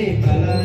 Sim,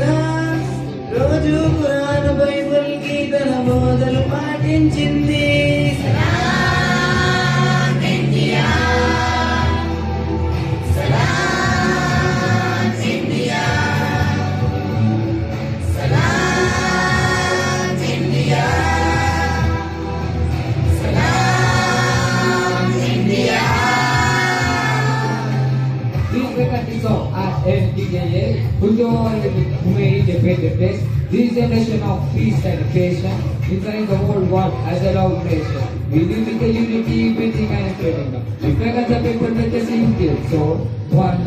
రోజు పురాణ Bible గీతల బోధలు పాటించింది. sikat ito at FDKL, Bundohan Humay Independent this generation of peace and patience inside the whole world as a long nation. We live in the unity, meeting and freedom. In fact, as people, this. So, one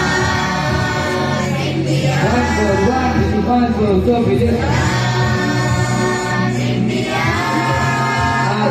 Por 25 productor video. Ah,